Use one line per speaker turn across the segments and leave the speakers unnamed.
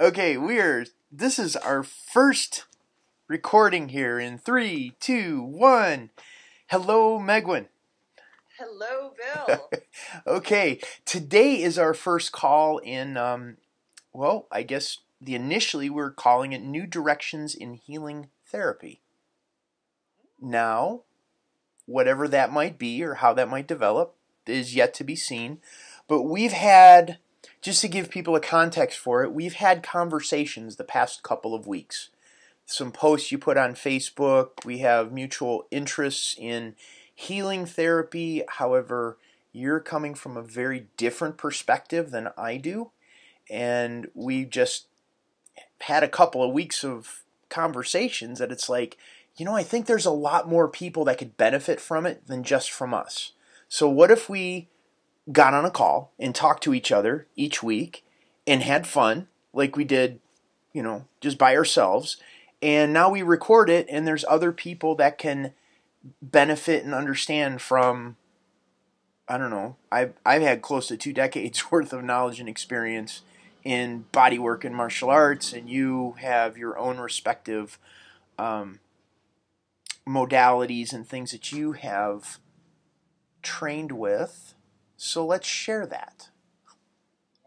Okay, we're. This is our first recording here in three, two, one. Hello, Megwyn.
Hello, Bill.
Okay, today is our first call in. Um, well, I guess the initially we're calling it New Directions in Healing Therapy. Now, whatever that might be or how that might develop is yet to be seen. But we've had, just to give people a context for it, we've had conversations the past couple of weeks. Some posts you put on Facebook. We have mutual interests in healing therapy. However, you're coming from a very different perspective than I do. And we just had a couple of weeks of conversations that it's like, you know, I think there's a lot more people that could benefit from it than just from us. So, what if we got on a call and talked to each other each week and had fun like we did, you know, just by ourselves? And now we record it, and there's other people that can benefit and understand from. I don't know. I've I've had close to two decades worth of knowledge and experience in bodywork and martial arts, and you have your own respective um, modalities and things that you have trained with. So let's share that.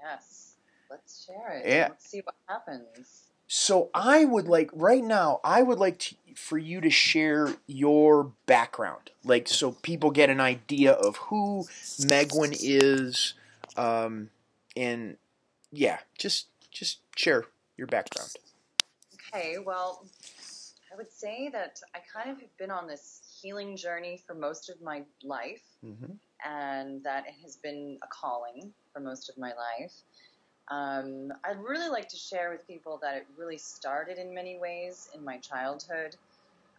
yes, let's share it.
Yeah.
Let's see what happens.
So I would like right now. I would like to, for you to share your background, like so people get an idea of who Megwyn is, um, and yeah, just just share your background.
Okay, well, I would say that I kind of have been on this healing journey for most of my life,
Mm-hmm.
and that it has been a calling for most of my life. Um, I'd really like to share with people that it really started in many ways in my childhood.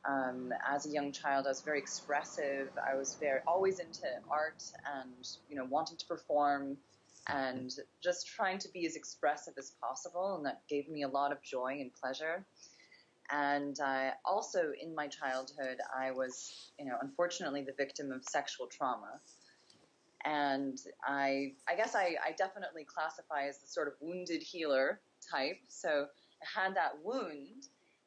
Um, as a young child, I was very expressive. I was very always into art and you know wanting to perform and just trying to be as expressive as possible, and that gave me a lot of joy and pleasure. And uh, also in my childhood, I was, you know, unfortunately the victim of sexual trauma. And I, I guess I, I definitely classify as the sort of wounded healer type. So I had that wound,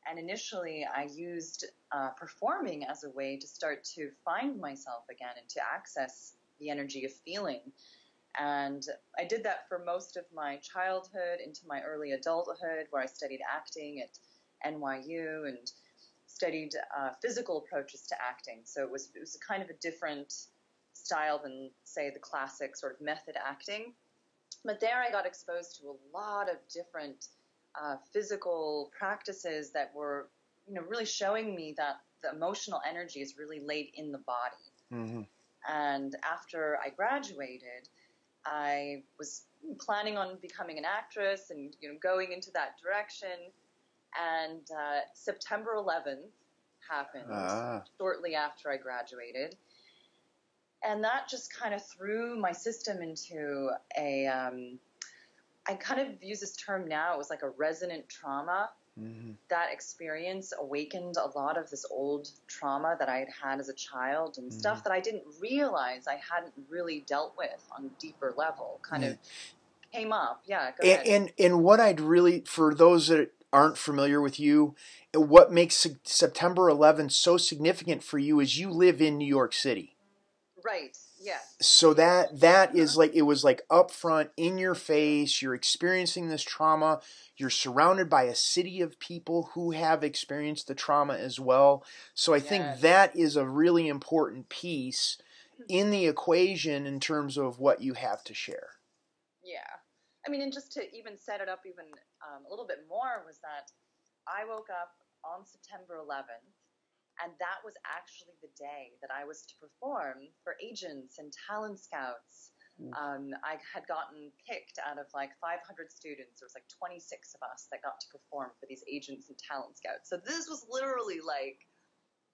and initially I used uh, performing as a way to start to find myself again and to access the energy of feeling. And I did that for most of my childhood into my early adulthood, where I studied acting at NYU and studied uh, physical approaches to acting. So it was it was kind of a different style than say the classic sort of method acting. But there I got exposed to a lot of different uh, physical practices that were you know really showing me that the emotional energy is really laid in the body.
Mm-hmm.
And after I graduated, I was planning on becoming an actress and you know going into that direction. And uh, September 11th happened
Ah.
shortly after I graduated, and that just kind of threw my system into a. Um, I kind of use this term now. It was like a resonant trauma
Mm-hmm.
that experience awakened a lot of this old trauma that I had had as a child and stuff that I didn't realize I hadn't really dealt with on a deeper level. Kind of came up. Yeah.
And, and and what I'd really for those that aren't familiar with you, what makes September 11th so significant for you is you live in New York City.
right. Yes.
So that that is like it was like up front in your face. You're experiencing this trauma. You're surrounded by a city of people who have experienced the trauma as well. So I think that is a really important piece in the equation in terms of what you have to share.
Yeah. I mean, and just to even set it up even um, a little bit more was that I woke up on September 11th, and that was actually the day that I was to perform for agents and talent scouts.
Mm.
Um, I had gotten picked out of like 500 students. There was like 26 of us that got to perform for these agents and talent scouts. So this was literally like,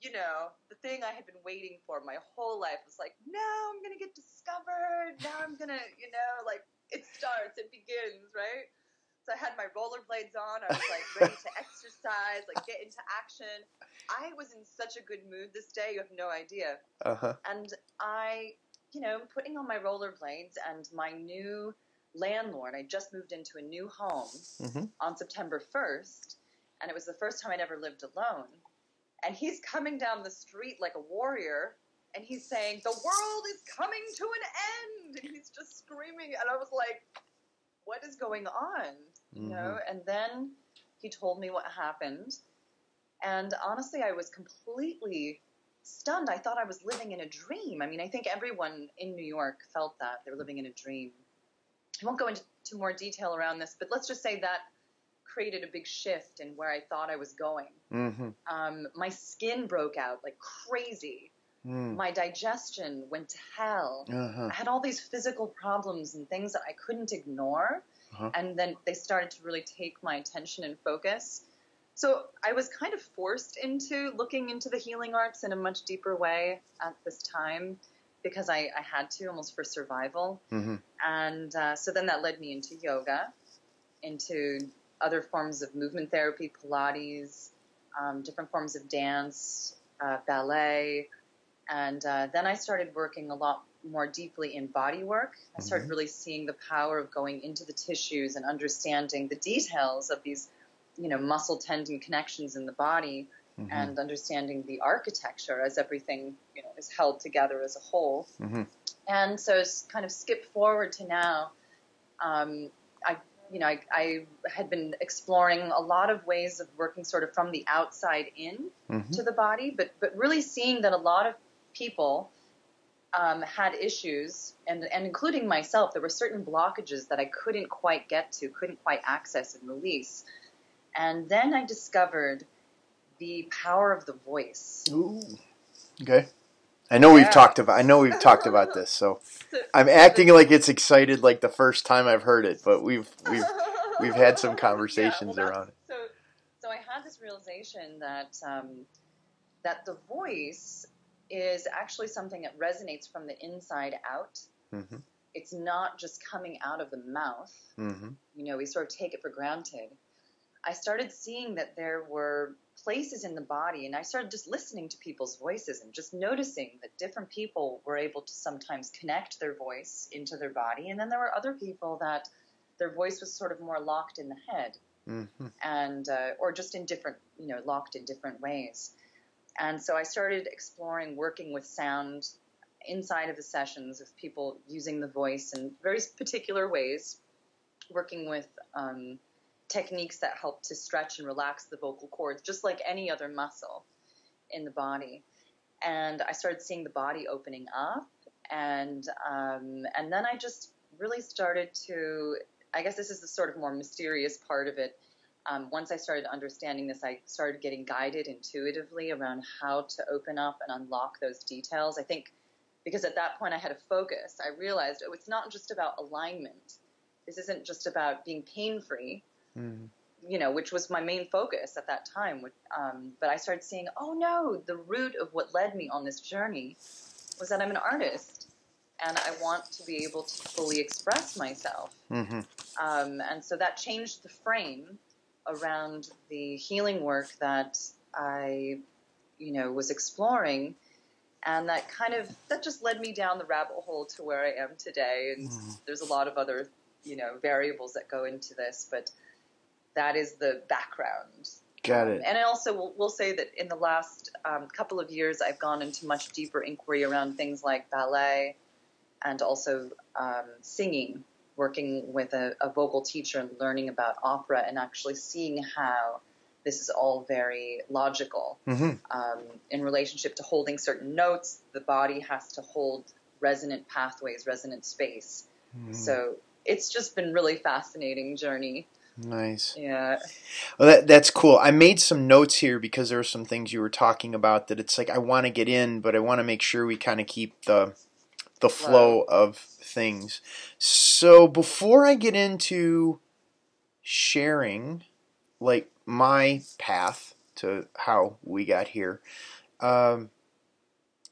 you know, the thing I had been waiting for my whole life was like, now I'm gonna get discovered. Now I'm gonna, you know, like it starts, it begins, right? So I had my rollerblades on. I was like ready to exercise, like get into action. I was in such a good mood this day. You have no idea.
Uh huh.
And I, you know, putting on my rollerblades and my new landlord. I just moved into a new home
Mhm.
on September 1st, and it was the first time I'd ever lived alone. And he's coming down the street like a warrior, and he's saying, The world is coming to an end! And he's just screaming, and I was like, What is going on? You know? And then he told me what happened. And honestly, I was completely stunned. I thought I was living in a dream. I mean, I think everyone in New York felt that they were living in a dream. I won't go into more detail around this, but let's just say that created a big shift in where I thought I was going.
Mm-hmm.
Um, my skin broke out like crazy.
Mm.
My digestion went to hell.
Uh-huh.
I had all these physical problems and things that I couldn't ignore.
Uh-huh.
And then they started to really take my attention and focus. So I was kind of forced into looking into the healing arts in a much deeper way at this time because I, I had to almost for survival.
Mm-hmm.
And uh, so then that led me into yoga, into other forms of movement therapy, Pilates, um, different forms of dance, uh, ballet. And uh, then I started working a lot more deeply in body work. I started
Mhm.
really seeing the power of going into the tissues and understanding the details of these, you know, muscle tendon connections in the body
Mhm.
and understanding the architecture as everything, you know, is held together as a whole.
Mhm.
And so s- kind of skip forward to now. Um, I, you know, I, I had been exploring a lot of ways of working sort of from the outside in
Mhm.
to the body, but but really seeing that a lot of people um, had issues, and and including myself, there were certain blockages that I couldn't quite get to, couldn't quite access and release. And then I discovered the power of the voice.
Ooh. Okay. I know we've talked about. I know we've talked about this, so I'm acting like it's excited, like the first time I've heard it. But we've we've we've had some conversations
Yeah, well,
around it.
So, so I had this realization that um, that the voice is actually something that resonates from the inside out.
Mm-hmm.
It's not just coming out of the mouth.
Mm-hmm.
You know, we sort of take it for granted. I started seeing that there were places in the body, and I started just listening to people's voices and just noticing that different people were able to sometimes connect their voice into their body, and then there were other people that their voice was sort of more locked in the head
Mm-hmm.
and uh, or just in different you know locked in different ways and so i started exploring working with sound inside of the sessions of people using the voice in very particular ways working with um, techniques that help to stretch and relax the vocal cords just like any other muscle in the body and i started seeing the body opening up and um, and then i just really started to I guess this is the sort of more mysterious part of it. Um, once I started understanding this, I started getting guided intuitively around how to open up and unlock those details. I think because at that point I had a focus, I realized, oh, it's not just about alignment. This isn't just about being pain free,
Mm-hmm.
you know, which was my main focus at that time. Um, but I started seeing, oh no, the root of what led me on this journey was that I'm an artist and I want to be able to fully express myself.
Mm-hmm.
Um, and so that changed the frame around the healing work that I, you know, was exploring. And that kind of, that just led me down the rabbit hole to where I am today. And
Mhm.
there's a lot of other, you know, variables that go into this, but that is the background.
Got
Um,
it.
and I also will, will say that in the last um, couple of years, I've gone into much deeper inquiry around things like ballet and also um, singing, working with a, a vocal teacher and learning about opera and actually seeing how this is all very logical
Mm-hmm.
um, in relationship to holding certain notes. The body has to hold resonant pathways, resonant space.
Mm-hmm.
So it's just been really fascinating journey.
Nice.
Yeah.
Well, that that's cool. I made some notes here because there were some things you were talking about that it's like I want to get in, but I want to make sure we kind of keep the the flow of things. So before I get into sharing, like my path to how we got here, um,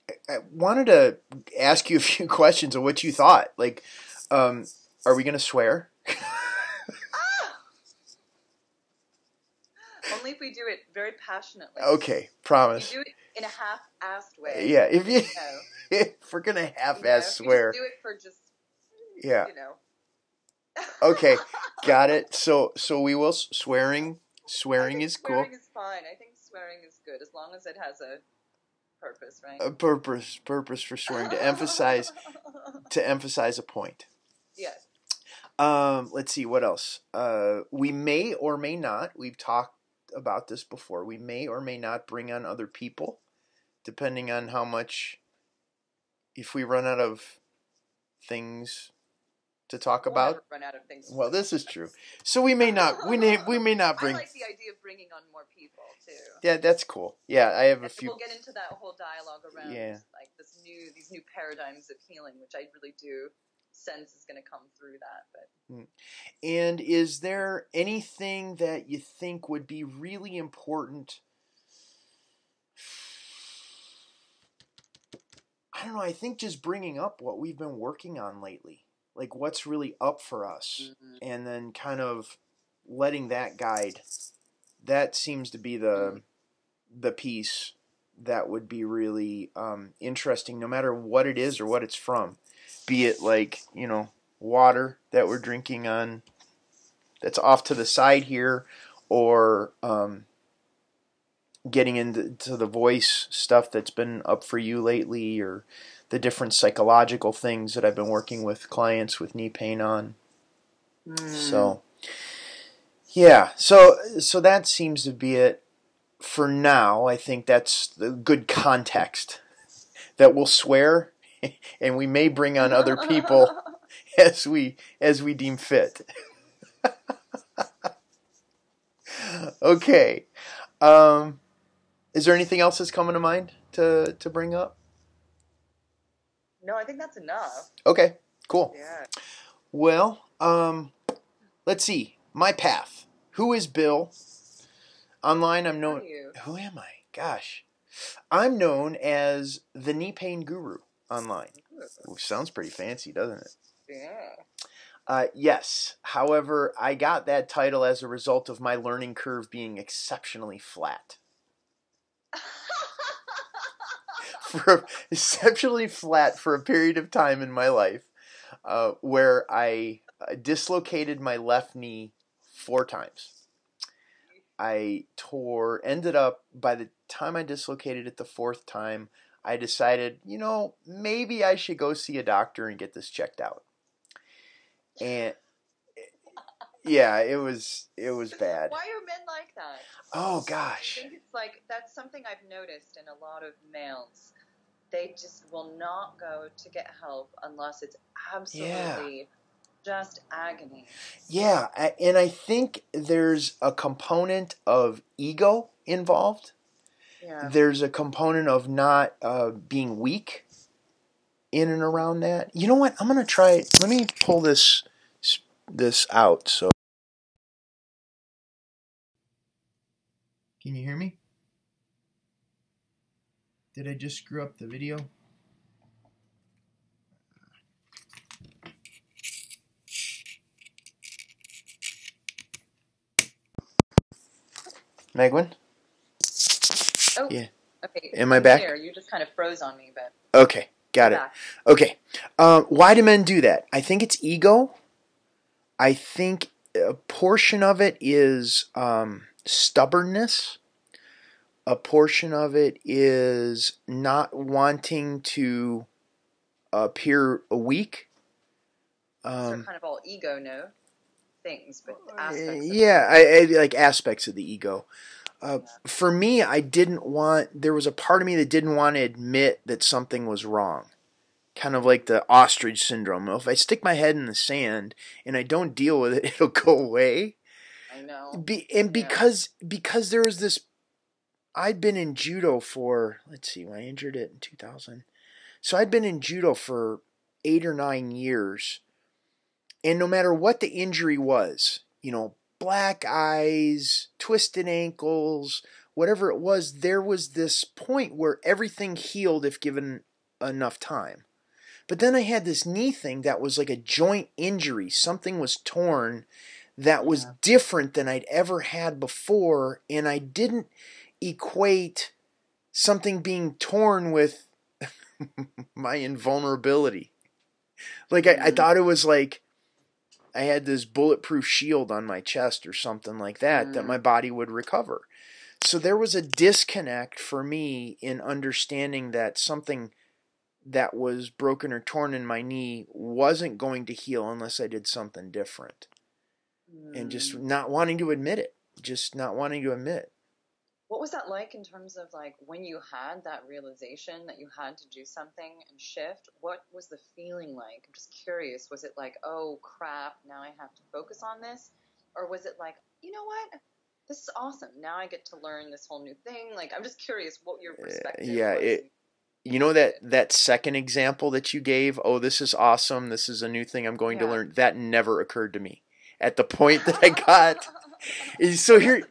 I- I wanted to ask you a few questions of what you thought. Like, um, are we going to swear?
Only if we do it very passionately.
Okay, promise.
do it in a half-assed way.
Yeah, if you
You know,
if we're gonna half-ass
you
swear,
just do it for just
yeah,
you know.
Okay, got it. So so we will swearing. Swearing is cool.
Swearing is fine. I think swearing is good as long as it has a purpose, right?
A purpose purpose for swearing to emphasize to emphasize a point.
yes.
Um, let's see what else. Uh, we may or may not. We've talked about this before. We may or may not bring on other people, depending on how much. If we run out of things to talk
We'll
about,
run out of things.
well, this is true. So we may not. We may. We may not bring.
I like the idea of bringing on more people too.
Yeah, that's cool. Yeah, I have a few.
We'll get into that whole dialogue around
Yeah.
like this new these new paradigms of healing, which I really do sense is going to come through that. But hmm.
And is there anything that you think would be really important? I don't know. I think just bringing up what we've been working on lately, like what's really up for us, mm-hmm. and then kind of letting that guide. That seems to be the mm-hmm. the piece that would be really um, interesting, no matter what it is or what it's from. Be it like you know water that we're drinking on that's off to the side here, or um, getting into the voice stuff that's been up for you lately, or the different psychological things that I've been working with clients with knee pain on. So, yeah, so so that seems to be it for now. I think that's the good context that we'll swear, and we may bring on other people as we as we deem fit. okay. Um, is there anything else that's coming to mind to to bring up?
no, I think that's enough.
Okay, cool.
Yeah.
Well, um, let's see. My path. Who is Bill? Online, I'm known. Who am I? Gosh, I'm known as the knee pain guru online. Ooh, sounds pretty fancy, doesn't it?
Yeah.
Uh, yes. However, I got that title as a result of my learning curve being exceptionally flat. for exceptionally flat for a period of time in my life, uh, where I uh, dislocated my left knee four times. I tore, ended up, by the time I dislocated it the fourth time, I decided, you know, maybe I should go see a doctor and get this checked out. And yeah, it was it was bad.
Why are men like that?
Oh gosh.
I think it's like that's something I've noticed in a lot of males. They just will not go to get help unless it's absolutely just agony.
Yeah, and I think there's a component of ego involved. There's a component of not uh, being weak in and around that. You know what? I'm gonna try. Let me pull this this out. So, can you hear me? Did I just screw up the video? Megwyn?
Oh.
Yeah.
Okay.
Am I back?
Here. You just kind of froze on me, but
Okay, got it.
back.
Okay. Um, why do men do that? I think it's ego. I think a portion of it is um, stubbornness. A portion of it is not wanting to appear weak.
so
Um,
kind of all ego, no things, but aspects. of
yeah, I, I like aspects of the ego. Uh,
Yeah.
for me, I didn't want. There was a part of me that didn't want to admit that something was wrong. Kind of like the ostrich syndrome. If I stick my head in the sand and I don't deal with it, it'll go away.
I know.
Be, and
Yeah.
because because there was this, I'd been in judo for let's see, I injured it in two thousand, so I'd been in judo for eight or nine years, and no matter what the injury was, you know, black eyes, twisted ankles, whatever it was, there was this point where everything healed if given enough time. But then I had this knee thing that was like a joint injury. Something was torn that was
Yeah.
different than I'd ever had before, and I didn't equate something being torn with my invulnerability. Like I, I
Mhm.
thought it was like I had this bulletproof shield on my chest or something like that mm. that my body would recover. So there was a disconnect for me in understanding that something that was broken or torn in my knee wasn't going to heal unless I did something different. Mm. And just mm. not wanting to admit it, just not wanting to admit.
What was that like in terms of like when you had that realization that you had to do something and shift? What was the feeling like? I'm just curious. Was it like, oh crap, now I have to focus on this? Or was it like, you know what? This is awesome. Now I get to learn this whole new thing. Like, I'm just curious what your eh, perspective
yeah. It, you know that that second example that you gave oh this is awesome this is a new thing i'm going yeah. to learn that never occurred to me at the point that i got eh, so here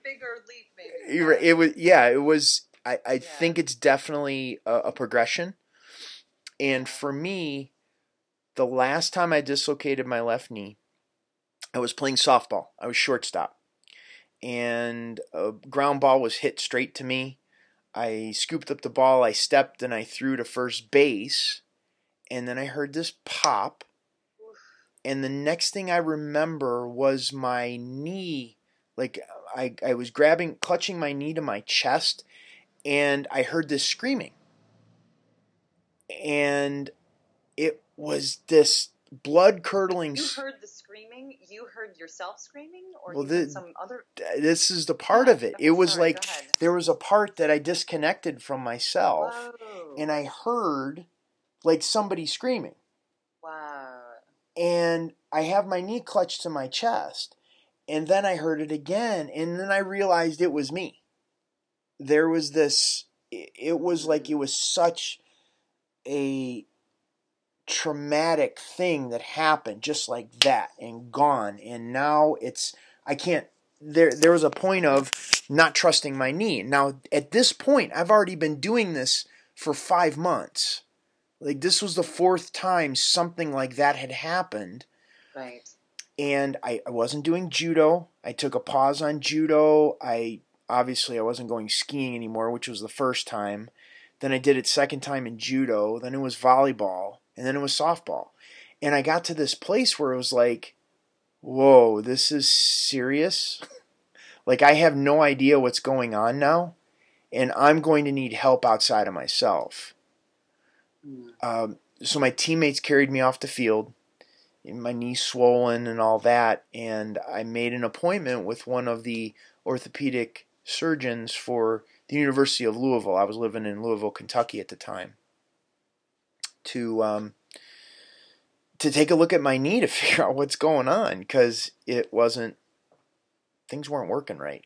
it was yeah it was i, I yeah. think it's definitely a, a progression. And for me the last time i dislocated my left knee i was playing softball. I was shortstop. And a ground ball was hit straight to me. I scooped up the ball, I stepped and I threw to first base, and then I heard this pop. And the next thing I remember was my knee, like I, I was grabbing, clutching my knee to my chest, and I heard this screaming. And it was this blood curdling.
You heard the screaming. You heard yourself screaming, or well, the, some other.
This is the part of it. It was sorry, like there was a part that I disconnected from myself, Whoa. and I heard like somebody screaming.
Wow.
And I have my knee clutched to my chest, and then I heard it again, and then I realized it was me. There was this. It was like it was such a traumatic thing that happened just like that and gone and now it's I can't there there was a point of not trusting my knee. Now at this point I've already been doing this for 5 months. Like this was the fourth time something like that had happened.
Right.
And I, I wasn't doing judo. I took a pause on judo. I obviously I wasn't going skiing anymore, which was the first time. Then I did it second time in judo. Then it was volleyball and then it was softball. And I got to this place where it was like, whoa, this is serious. like, I have no idea what's going on now, and I'm going to need help outside of myself. Mm. Um, so my teammates carried me off the field, my knee swollen and all that, and I made an appointment with one of the orthopedic surgeons for the University of Louisville. I was living in Louisville, Kentucky at the time to um, to take a look at my knee to figure out what's going on because it wasn't things weren't working right.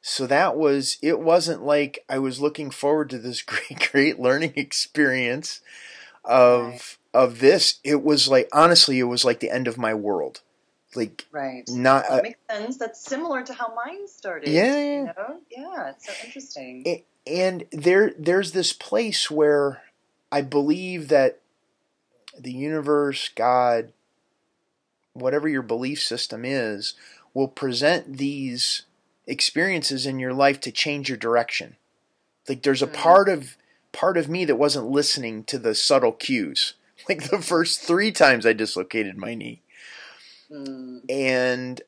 So that was it wasn't like I was looking forward to this great great learning experience of. Of this. It was like honestly it was like the end of my world. Like
right.
Not
that makes sense. That's similar to how mine started.
Yeah.
You know? Yeah, it's so interesting.
It, and there there's this place where I believe that the universe, God, whatever your belief system is, will present these experiences in your life to change your direction. Like there's a mm. part of part of me that wasn't listening to the subtle cues. Like the first 3 times I dislocated my knee. Mm. And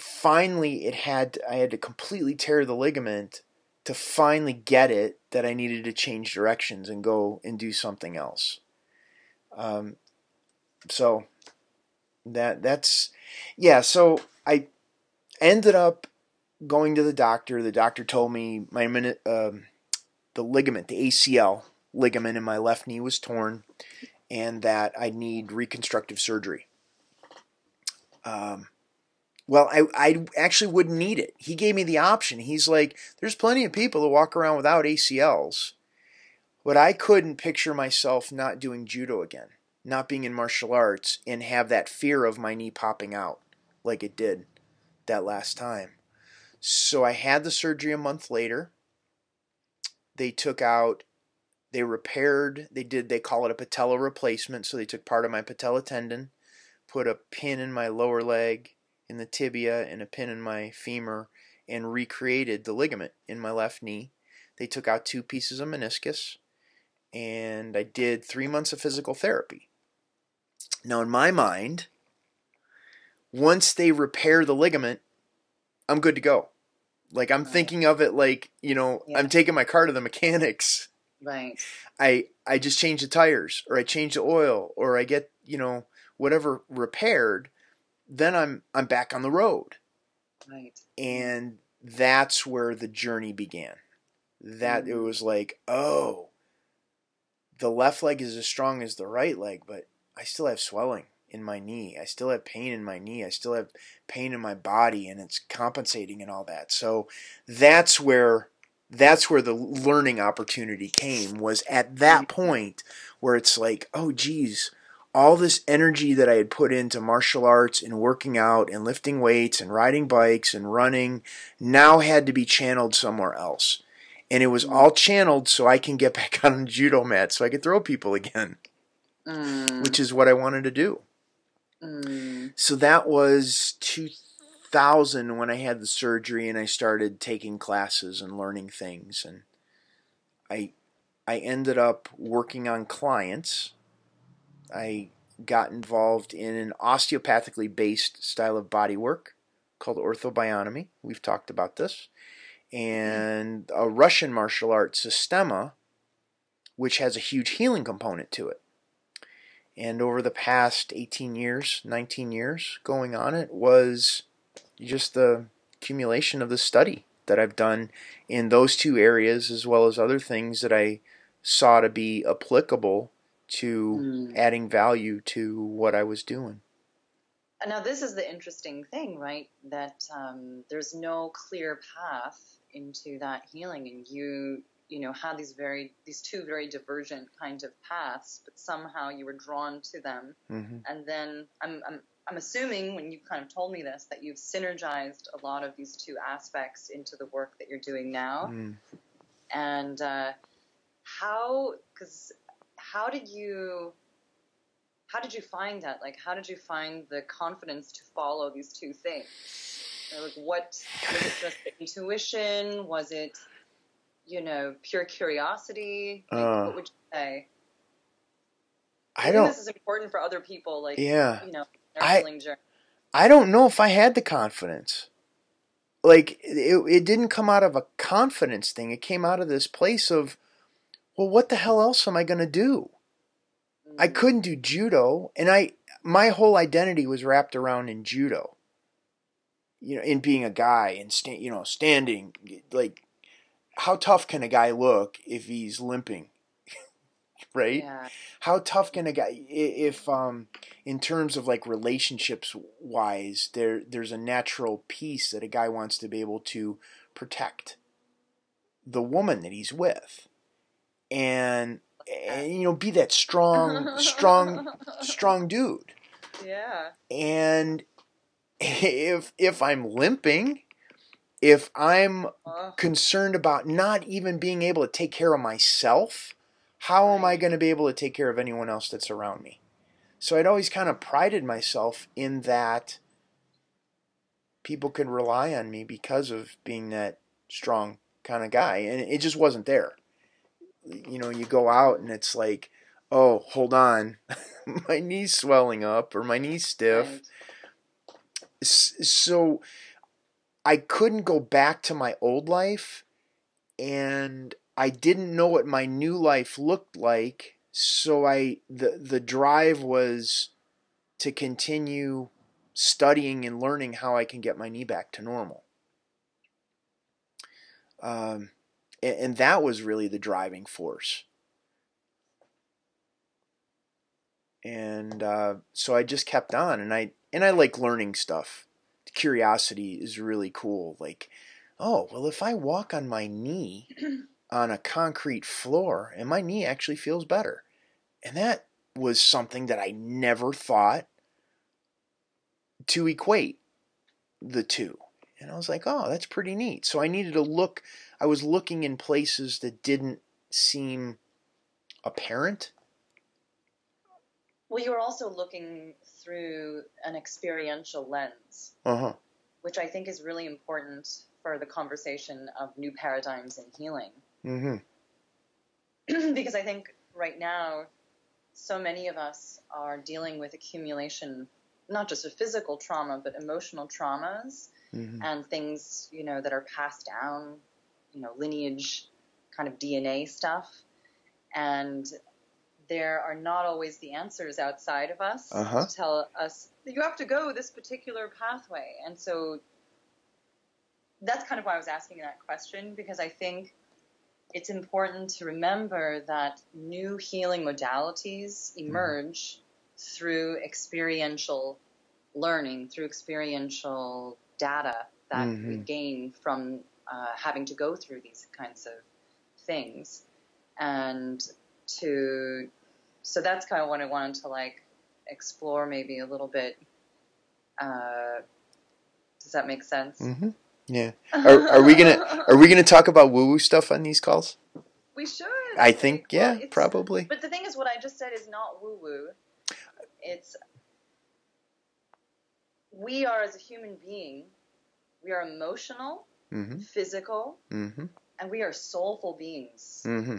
finally it had I had to completely tear the ligament to finally get it that I needed to change directions and go and do something else. Um, so that that's yeah. So I ended up going to the doctor. The doctor told me my minute um, the ligament, the ACL ligament in my left knee was torn, and that I need reconstructive surgery. Um, well, I, I actually wouldn't need it. He gave me the option. He's like, there's plenty of people that walk around without ACLs. But I couldn't picture myself not doing judo again, not being in martial arts, and have that fear of my knee popping out like it did that last time. So I had the surgery a month later. They took out, they repaired, they did, they call it a patella replacement. So they took part of my patella tendon, put a pin in my lower leg, in the tibia and a pin in my femur and recreated the ligament in my left knee. They took out two pieces of meniscus and I did three months of physical therapy. Now, in my mind, once they repair the ligament, I'm good to go. Like I'm thinking of it like, you know,
Yeah.
I'm taking my car to the mechanics.
Right.
I I just change the tires or I change the oil or I get, you know, whatever repaired, then I'm I'm back on the road.
Right.
And that's where the journey began. That it
Mm.
was like, oh, the left leg is as strong as the right leg, but I still have swelling in my knee. I still have pain in my knee. I still have pain in my body and it's compensating and all that. So that's where that's where the learning opportunity came was at that point where it's like, oh geez, all this energy that I had put into martial arts and working out and lifting weights and riding bikes and running now had to be channeled somewhere else. And it was all channeled so I can get back on the judo mat so I could throw people again,
Mm.
which is what I wanted to do.
Mm.
So that was 2000 when I had the surgery and I started taking classes and learning things and I I ended up working on clients. I got involved in an osteopathically based style of body work called orthobionomy. We've talked about this. And a Russian martial art Systema which has a huge healing component to it. And over the past 18 years, 19 years going on it was just the accumulation of the study that I've done in those two areas as well as other things that I saw to be applicable to
Mm.
adding value to what I was doing.
Now this is the interesting thing, right? That um, there's no clear path into that healing, and you you know had these very these two very divergent kind of paths, but somehow you were drawn to them.
hmm
And then I'm I'm I'm assuming when you kind of told me this that you've synergized a lot of these two aspects into the work that you're doing now.
Mm.
and uh, how because how did you how did you find that like how did you find the confidence to follow these two things like what was it just intuition was it you know pure curiosity like,
Uh,
what would you say
I
think
don't.
this is important for other people like
Yeah.
you know
I-
journey
I don't know if I had the confidence. Like it, it didn't come out of a confidence thing. It came out of this place of, well, what the hell else am I going to do? I
Mm,
couldn't do judo, and I my whole identity was wrapped around in judo. You know, in being a guy and sta- you know standing like, how tough can a guy look if he's limping? Right?
yeah.
How tough can a guy if um in terms of like relationships wise there there's a natural piece that a guy wants to be able to protect the woman that he's with. And and you know be that strong strong strong dude.
Yeah.
And if if i'm limping if i'm concerned about not even being able to take care of myself, how am I going to be able to take care of anyone else that's around me? So I'd always kind of prided myself in that people could rely on me because of being that strong kind of guy. And it just wasn't there. You know, you go out and it's like, oh, hold on, my knee's swelling up or my knee's stiff
right.
So I couldn't go back to my old life and I didn't know what my new life looked like so I the the drive was to continue studying and learning how I can get my knee back to normal um, and, and that was really the driving force and uh, so I just kept on and I and I like learning stuff curiosity is really cool. Like, oh, well, if I walk on my knee on a concrete floor and my knee actually feels better. And that was something that I never thought to equate the two. And I was like, oh, that's pretty neat. So I needed to look, I was looking in places that didn't seem apparent.
well you were also looking through an experiential lens
Uh huh.
which I think is really important for the conversation of new paradigms in healing.
Mm
because I think right now, so many of us are dealing with accumulation, not just a physical trauma, but emotional traumas
hmm
and things, you know, that are passed down, you know, lineage kind of DNA stuff. And there are not always the answers outside of us
Uh-huh.
to tell us that you have to go this particular pathway. And so that's kind of why I was asking that question because I think it's important to remember that new healing modalities emerge through experiential learning, through experiential data that we
Mhm.
gain from uh, having to go through these kinds of things. And to, so that's kind of what I wanted to like explore maybe a little bit. Uh, does that make sense?
hmm Yeah. Are, are we gonna Are we gonna talk about woo woo stuff on these calls?
We should.
I think.
Well,
Yeah.
it's-
Probably.
But the thing is, what I just said is not woo woo. It's we are as a human being, we are emotional,
hmm
physical,
hmm
and we are soulful beings.
hmm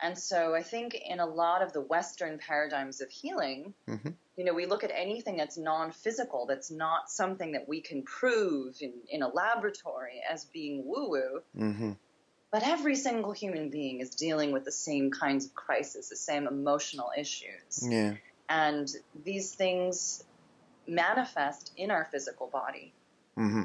And so I think in a lot of the Western paradigms of healing,
Mhm.
You know, we look at anything that's non physical, that's not something that we can prove in, in a laboratory as being woo woo.
hmm
But every single human being is dealing with the same kinds of crises, the same emotional issues.
Yeah.
And these things manifest in our physical body.
hmm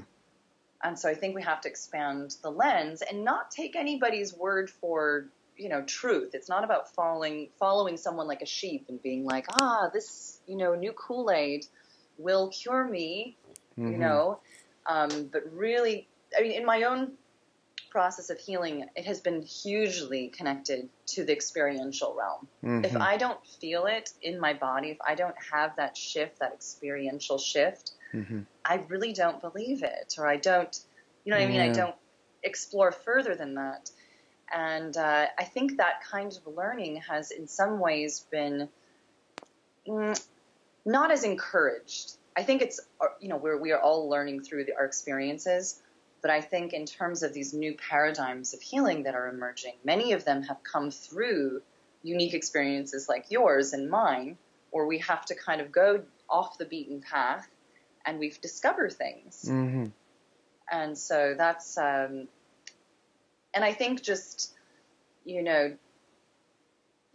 And so I think we have to expand the lens and not take anybody's word for, you know, truth. It's not about following following someone like a sheep and being like, ah, this, you know, new Kool-Aid will cure me,
Mm-hmm.
you know. Um, but really, I mean, in my own process of healing, it has been hugely connected to the experiential realm.
hmm
If I don't feel it in my body, if I don't have that shift, that experiential shift,
hmm
I really don't believe it, or I don't, you know what I mean? I don't explore further than that. And uh, I think that kind of learning has, in some ways, been mm, not as encouraged. I think it's, uh, you know, we're, we are all learning through the, our experiences, but I think in terms of these new paradigms of healing that are emerging, many of them have come through unique experiences like yours and mine, where we have to kind of go off the beaten path and we've discovered things.
hmm
And so that's, um, and I think just, you know,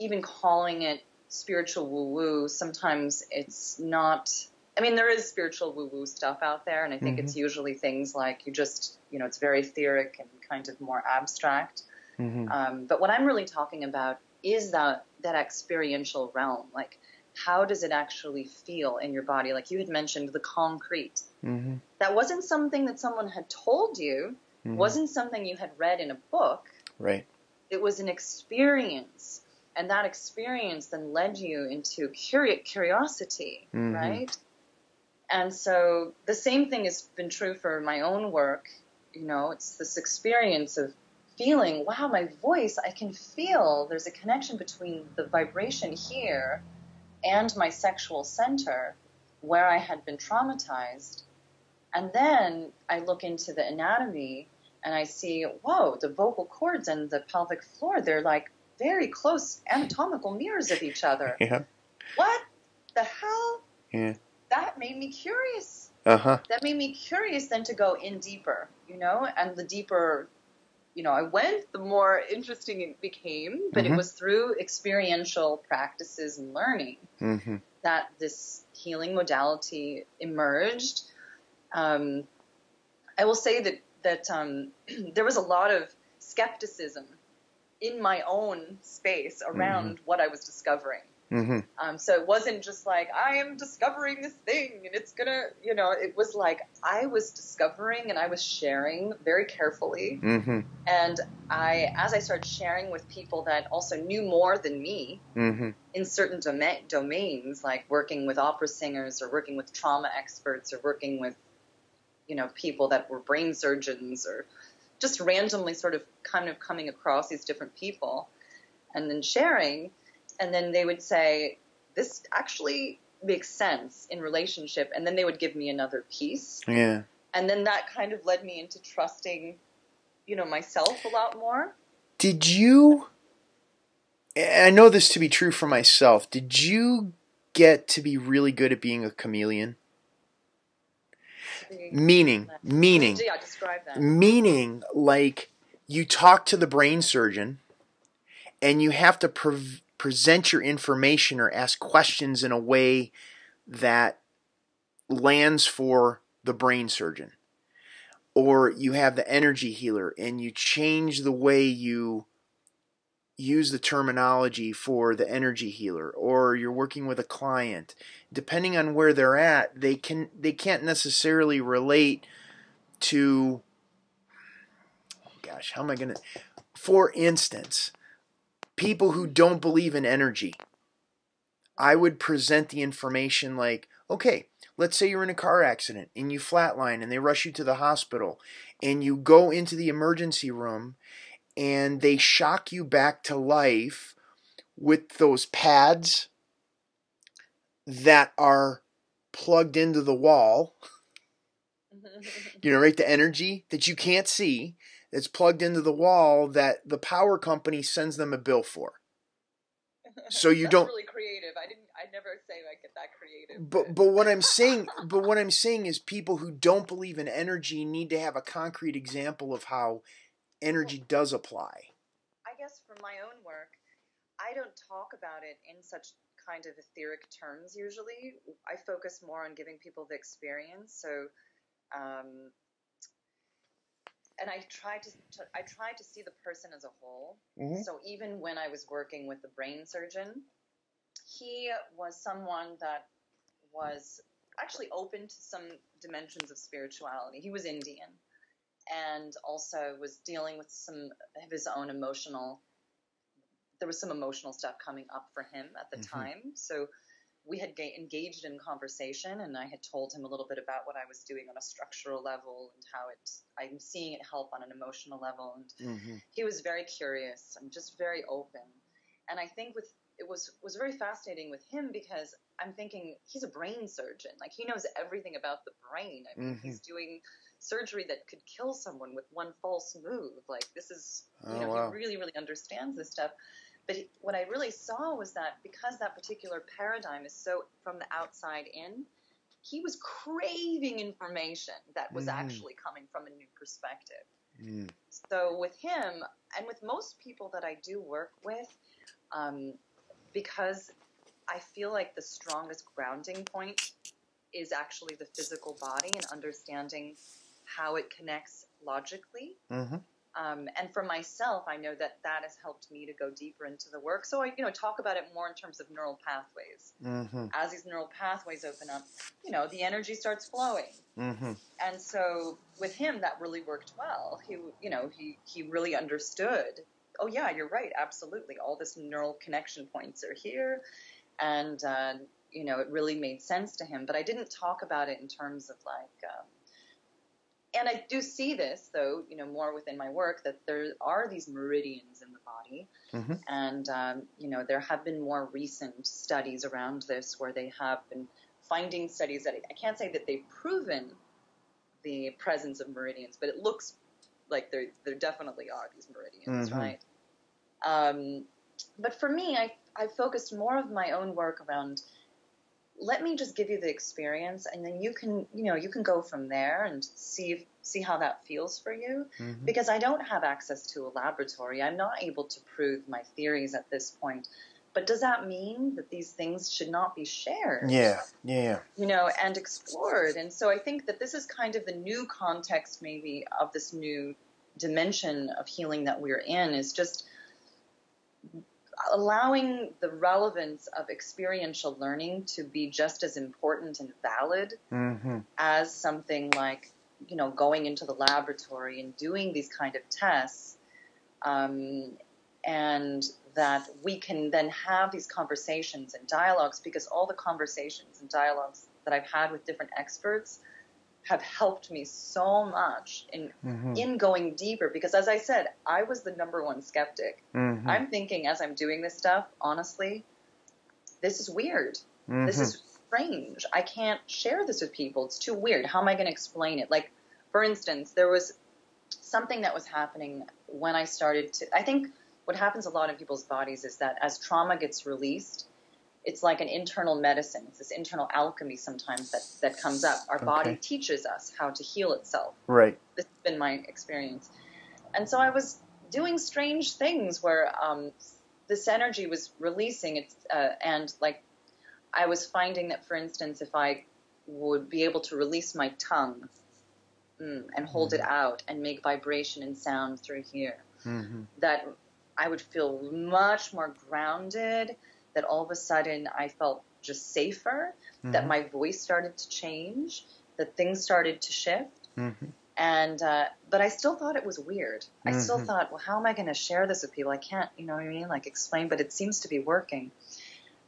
even calling it spiritual woo woo, sometimes it's not, I mean, there is spiritual woo woo stuff out there, and I think it's usually things like you just, you know, it's very etheric and kind of more abstract.
hmm
Um, but what I'm really talking about is that that experiential realm. Like, how does it actually feel in your body? Like you had mentioned, the concrete.
hmm
That wasn't something that someone had told you.
Hmm
Wasn't something you had read in a book.
Right.
It was an experience, and that experience then led you into curi- curiosity,
Mhm.
right? And so the same thing has been true for my own work. You know, it's this experience of feeling, wow, my voice, I can feel there's a connection between the vibration here and my sexual center where I had been traumatized. And then I look into the anatomy and I see, whoa, the vocal cords and the pelvic floor, they're like very close anatomical mirrors of each other.
Yeah.
What the hell?
Yeah.
That made me curious.
Uh huh.
That made me curious then to go in deeper, you know, and the deeper, you know, I went, the more interesting it became. But
Mhm.
it was through experiential practices and learning
hmm
that this healing modality emerged. Um, I will say that that um, there was a lot of skepticism in my own space around what I was discovering.
hmm
Um, so it wasn't just like I am discovering this thing and it's gonna, you know, it was like I was discovering and I was sharing very carefully.
hmm
And I, as I started sharing with people that also knew more than me,
hmm
in certain doma- domains, like working with opera singers or working with trauma experts or working with, you know, people that were brain surgeons or just randomly sort of kind of coming across these different people and then sharing. And then they would say, this actually makes sense in relationship. And then they would give me another piece.
Yeah.
And then that kind of led me into trusting, you know, myself a lot more.
Did you? and I know this to be true for myself. Did you get to be really good at being a chameleon? Meaning, meaning,
Yeah, describe that.
meaning like you talk to the brain surgeon and you have to pre- present your information or ask questions in a way that lands for the brain surgeon or you have the energy healer and you change the way you use the terminology for the energy healer or you're working with a client depending on where they're at they can they can't necessarily relate to oh gosh how am i going to for instance people who don't believe in energy. I would present the information like okay let's say you're in a car accident and you flatline and they rush you to the hospital and you go into the emergency room and they shock you back to life with those pads that are plugged into the wall. You know, right? The energy that you can't see that's plugged into the wall that the power company sends them a bill for. So you
That's
don't
really creative. I didn't. I never say I get that creative.
but but what I'm saying but what I'm saying is people who don't believe in energy need to have a concrete example of how energy does apply.
I guess from my own work, I don't talk about it in such kind of etheric terms usually. I focus more on giving people the experience. So, um, and I try to, to I try to see the person as a whole.
Mhm.
So even when I was working with the brain surgeon, he was someone that was actually open to some dimensions of spirituality. He was Indian and also was dealing with some of his own emotional there was some emotional stuff coming up for him at the
Mhm.
time so we had ga- engaged in conversation and i had told him a little bit about what i was doing on a structural level and how it i'm seeing it help on an emotional level and
Mm-hmm.
he was very curious and just very open and i think with it was was very fascinating with him because i'm thinking he's a brain surgeon like he knows everything about the brain i mean
Mhm.
he's doing surgery that could kill someone with one false move like this is you
Oh,
know
wow.
he really really understands this stuff but he, what i really saw was that because that particular paradigm is so from the outside in he was craving information that was
Mhm.
actually coming from a new perspective
Mm.
so with him and with most people that I do work with, um, because I feel like the strongest grounding point is actually the physical body and understanding how it connects logically.
Mm-hmm.
Um, and for myself, I know that that has helped me to go deeper into the work. So I, you know, talk about it more in terms of neural pathways.
Mm-hmm.
As these neural pathways open up, you know, the energy starts flowing
Mm-hmm.
and so with him that really worked well he you know he he really understood oh yeah you're right absolutely all this neural connection points are here and uh, you know it really made sense to him but i didn't talk about it in terms of like um, and i do see this though you know more within my work that there are these meridians in the body
Mhm.
and um, you know there have been more recent studies around this where they have been finding studies that I can't say that they've proven the presence of meridians, but it looks like there there definitely are these meridians,
Mhm.
right? Um, but for me, I I focused more of my own work around. Let me just give you the experience, and then you can you know you can go from there and see if, see how that feels for you.
Mm-hmm.
Because I don't have access to a laboratory, I'm not able to prove my theories at this point. But does that mean that these things should not be shared?
Yeah. Yeah.
you know, and explored. And so I think that this is kind of the new context, maybe, of this new dimension of healing that we're in is just allowing the relevance of experiential learning to be just as important and valid
Mm-hmm.
as something like, you know, going into the laboratory and doing these kind of tests. Um, and that we can then have these conversations and dialogues because all the conversations and dialogues that I've had with different experts have helped me so much in
Mm-hmm.
in going deeper because as I said, I was the number one skeptic.
Mm-hmm.
I'm thinking as I'm doing this stuff, honestly, this is weird. This
Mm-hmm.
is strange. I can't share this with people. It's too weird. How am I going to explain it? Like, for instance, there was something that was happening when I started to. I think what happens a lot in people's bodies is that as trauma gets released, it's like an internal medicine. It's this internal alchemy sometimes that, that comes up. Our body teaches us how to heal itself.
Right.
This has been my experience. And so I was doing strange things where um, this energy was releasing, it's, uh, and like I was finding that, for instance, if I would be able to release my tongue mm, and hold it out and make vibration and sound through here,
hmm
that I would feel much more grounded, that all of a sudden I felt just safer, that
Mhm.
my voice started to change, that things started to shift.
hmm
And, uh, but I still thought it was weird. I still
Mhm.
thought, well, how am I going to share this with people? I can't, you know what I mean? Like explain, but it seems to be working.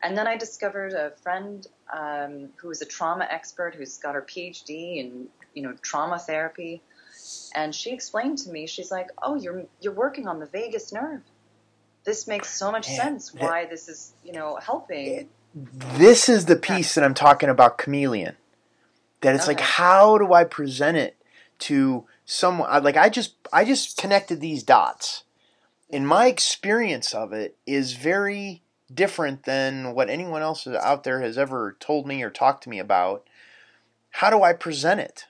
And then I discovered a friend um, who is a trauma expert who's got her PhD in, you know, trauma therapy. And she explained to me, she's like, oh, you're, you're working on the vagus nerve. This makes so much
Man,
sense why this is, you know, helping.
This is the piece that I'm talking about, chameleon. That it's like, how do I present it to someone? Like I just, I just connected these dots, and my experience of it is very different than what anyone else out there has ever told me or talked to me about. How do I present it?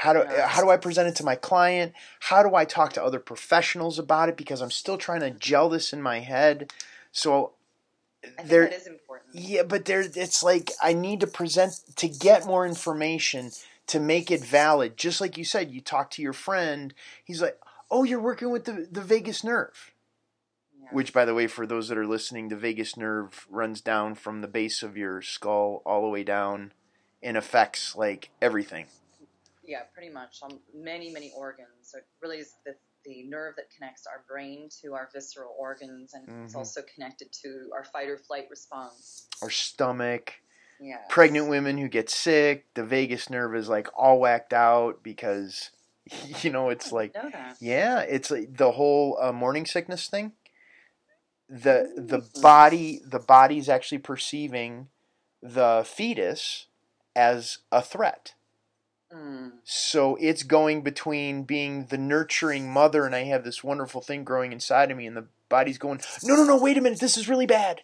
How do
Yeah.
how do I present it to my client? How do I talk to other professionals about it? Because I'm still trying to gel this in my head. So
think uh,
there,
that is important.
yeah, but there, it's like I need to present to get more information to make it valid. Just like you said, you talk to your friend. He's like, "Oh, you're working with the the vagus nerve."
Yeah.
Which, by the way, for those that are listening, the vagus nerve runs down from the base of your skull all the way down, and affects like everything.
Yeah, pretty much on many, many organs. So it really is the, the nerve that connects our brain to our visceral organs, and it's
Mhm.
also connected to our fight or flight response.
Our stomach,
Yeah.
pregnant women who get sick, the vagus nerve is like all whacked out because, you know, it's like
know.
Yeah, it's like the whole uh, morning sickness thing. The the body the body's actually perceiving the fetus as a threat.
Mm.
So it's going between being the nurturing mother and I have this wonderful thing growing inside of me and the body's going, "No, no, no, wait a minute, this is really bad."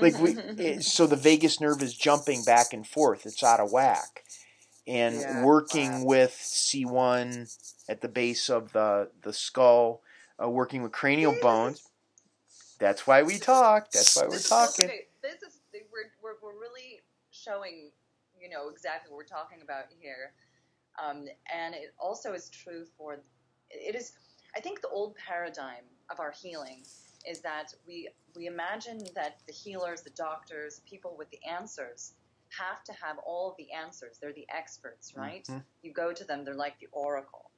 Like we it, so the vagus nerve is jumping back and forth. It's out of whack. And
Yeah,
working
wow.
with C1 at the base of the the skull, uh, working with cranial bones. That's why we talk. That's why we're talking.
okay, This is we're, we're we're really showing, you know, exactly what we're talking about here, um, and it also is true for. It is, I think, the old paradigm of our healing is that we we imagine that the healers, the doctors, people with the answers have to have all the answers. They're the experts, right?
Mhm.
You go to them, they're like the oracle.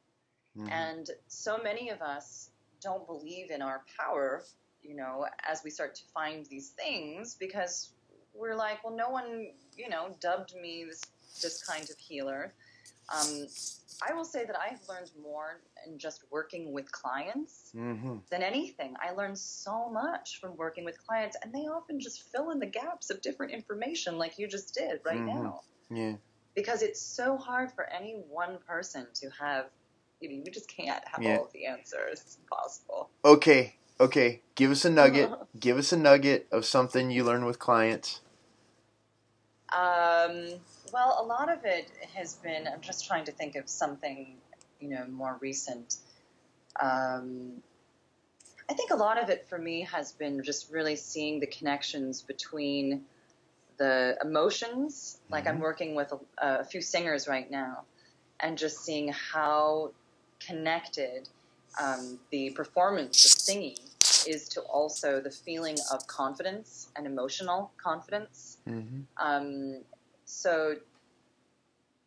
Mhm.
And so many of us don't believe in our power, you know, as we start to find these things because we're like, well, no one, you know, dubbed me this this kind of healer. Um, I will say that I've learned more in just working with clients
Mhm.
than anything. I learned so much from working with clients, and they often just fill in the gaps of different information, like you just did right
Mhm.
now
Yeah.
because it's so hard for any one person to have you know you just can't have
Yeah.
all of the answers it's impossible
Okay. Okay. Give us a nugget. Give us a nugget of something you learn with clients.
Um, well a lot of it has been i'm just trying to think of something you know more recent um, i think a lot of it for me has been just really seeing the connections between the emotions like i'm
Mhm.
working with a, a few singers right now and just seeing how connected um, the performance of singing is to also the feeling of confidence and emotional confidence.
Mm-hmm.
Um, so,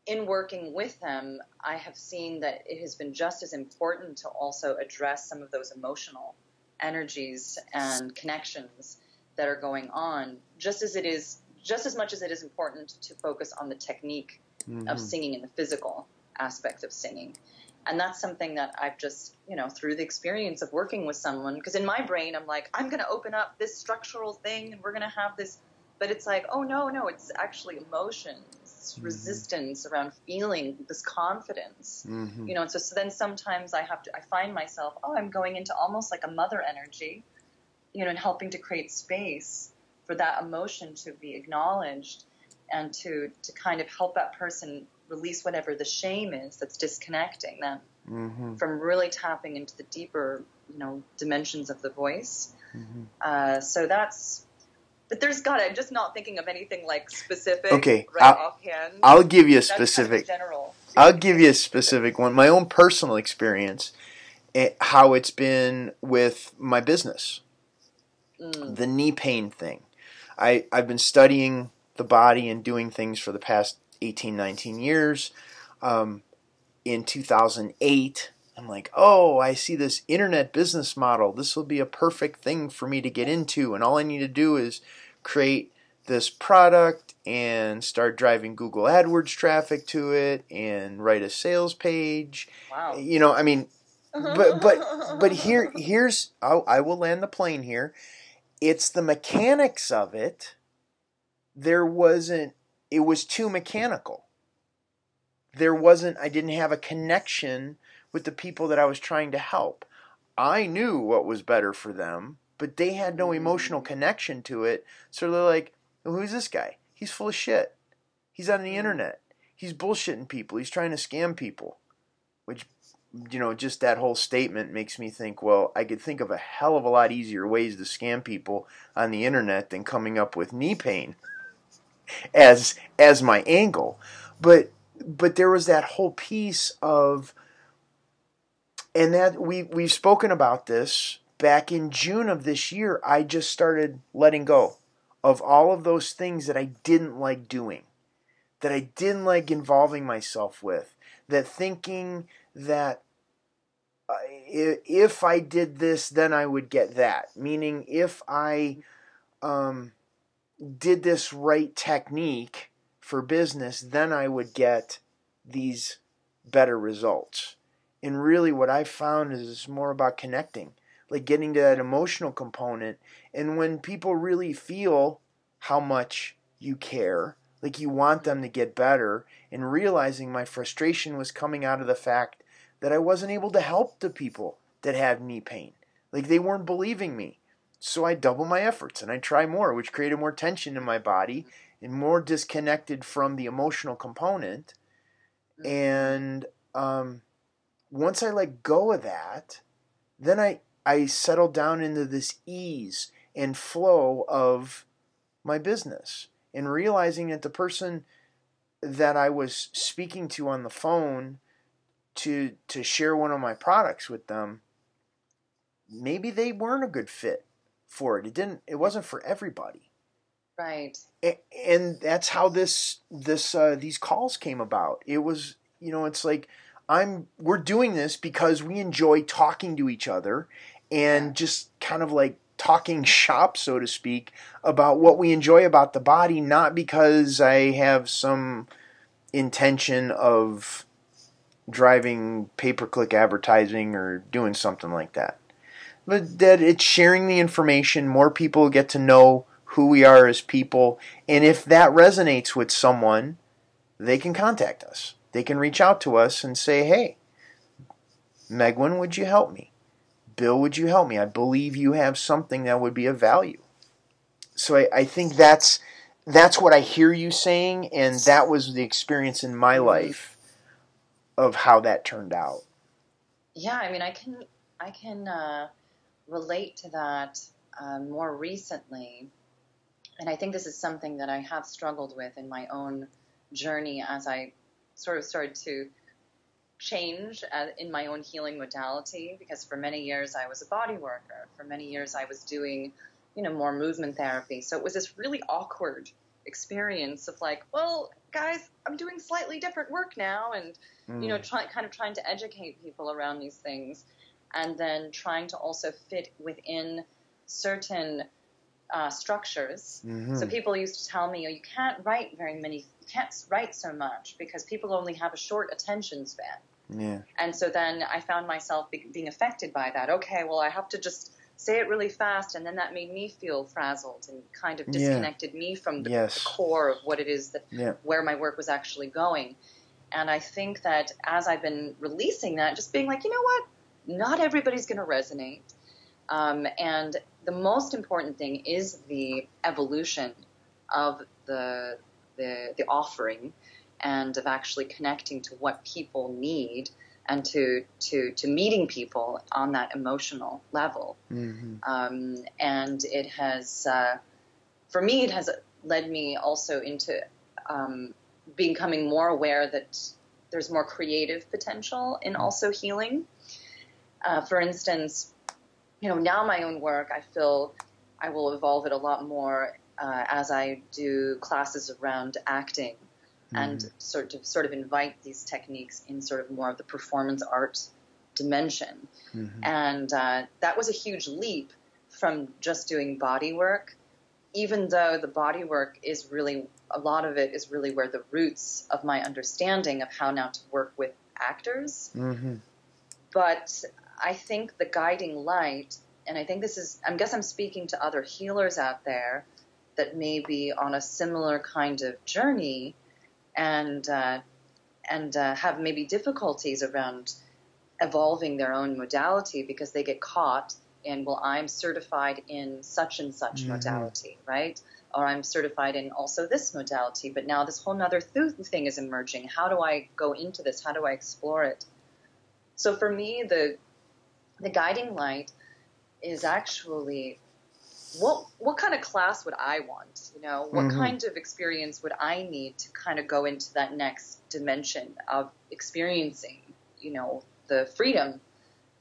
in working with them, I have seen that it has been just as important to also address some of those emotional energies and connections that are going on, just as it is, just as much as it is important to focus on the technique
Mm-hmm.
of singing and the physical aspect of singing. And that's something that I've just, you know, through the experience of working with someone, because in my brain, I'm like, I'm going to open up this structural thing and we're going to have this. But it's like, oh, no, no, it's actually emotions,
Mhm.
resistance around feeling this confidence.
Mm-hmm.
You know, and so, so then sometimes I have to, I find myself, oh, I'm going into almost like a mother energy, you know, and helping to create space for that emotion to be acknowledged and to to kind of help that person release whatever the shame is that's disconnecting them
Mm-hmm.
from really tapping into the deeper you know dimensions of the voice
Mm-hmm.
uh, so that's but there's got I'm just not thinking of anything like specific
Okay,
right
I'll-
offhand
I'll give you a
That's kind of
specific.
general
I'll give you a specific one. My own personal experience, eh, how it's been with my business,
Mm,
the knee pain thing. I, I've been studying the body and doing things for the past 18, 19 years. Um, in 2008, I'm like, oh, I see this internet business model. This will be a perfect thing for me to get into. And all I need to do is create this product and start driving Google AdWords traffic to it and write a sales page.
wow
You know, I mean, but but but here here's I'll, I will land the plane here. It's the mechanics of it. There wasn't. It was too mechanical. There wasn't. I didn't have a connection with the people that I was trying to help. I knew what was better for them, but they had no emotional connection to it. So they're like, "Who's this guy? He's full of shit. He's on the internet. He's bullshitting people. He's trying to scam people." Which you know, just that whole statement makes me think, well, I could think of a hell of a lot easier ways to scam people on the internet than coming up with knee pain as as my angle. But but there was that whole piece of and that we we've spoken about this back in June of this year. I just started letting go of all of those things that I didn't like doing, that I didn't like involving myself with, that thinking that uh, if I did this, then I would get that. Meaning, if I um, did this right technique for business, then I would get these better results. And really, what I found is it's more about connecting, like getting to that emotional component. And when people really feel how much you care, like you want them to get better, and realizing my frustration was coming out of the fact that I wasn't able to help the people that had knee pain. Like they weren't believing me. So I double my efforts and I try more, which created more tension in my body and more disconnected from the emotional component. And um, once I let go of that, then I, I settled down into this ease and flow of my business and realizing that the person that I was speaking to on the phone to to share one of my products with them maybe they weren't a good fit for it. It didn't it wasn't for everybody.
Right.
A- and that's how this this uh, these calls came about. It was you know it's like i'm we're doing this because we enjoy talking to each other and
Yeah.
just kind of like talking shop so to speak about what we enjoy about the body not because i have some intention of driving pay-per-click advertising or doing something like that that it's sharing the information more people get to know who we are as people. And if that resonates with someone they can contact us. They can reach out to us and say hey Megwyn would you help me? Bill would you help me? I believe you have something that would be of value. So i, I think that's that's what i hear you saying and that was the experience in my life of how that turned out.
Yeah i mean i can i can uh, relate to that uh, more recently. And i think this is something that i have struggled with in my own journey as i sort of started to change uh, in my own healing modality. Because for many years i was a body worker. For many years i was doing you know more movement therapy. So it was this really awkward experience of like well guys i'm doing slightly different work now. And you know, try, kind of trying to educate people around these things, and then trying to also fit within certain uh, structures.
Mhm.
So people used to tell me, "Oh, you can't write very many, you can't write so much because people only have a short attention span."
yeah
And so then I found myself be- being affected by that. Okay, well, I have to just say it really fast, and then that made me feel frazzled and kind of
Yeah.
disconnected me from the,
Yes.
the core of what it is that
Yeah.
where my work was actually going. And I think that as I've been releasing that, just being like, you know what, not everybody's going to resonate. Um, and the most important thing is the evolution of the the, the offering and of actually connecting to what people need and to to to meeting people on that emotional level.
Mm-hmm.
Um, and it has, uh, for me, it has led me also into um, becoming more aware that there's more creative potential in also healing. Uh, for instance, you know, now my own work, I feel I will evolve it a lot more uh, as I do classes around acting and sort of sort of invite these techniques in sort of more of the performance art dimension.
Mm-hmm.
And uh, that was a huge leap from just doing body work, even though the body work is really a lot of it is really where the roots of my understanding of how now to work with actors.
Mm-hmm.
But I think the guiding light, and I think this is, I guess I'm speaking to other healers out there that may be on a similar kind of journey and uh, and uh, have maybe difficulties around evolving their own modality because they get caught in well I'm certified in such and such
Mhm.
modality right? Or I'm certified in also this modality but now this whole nother thing is emerging. How do I go into this? How do I explore it? So for me the the guiding light is actually what what kind of class would I want? You know, what
Mhm.
kind of experience would I need to kind of go into that next dimension of experiencing, you know, the freedom,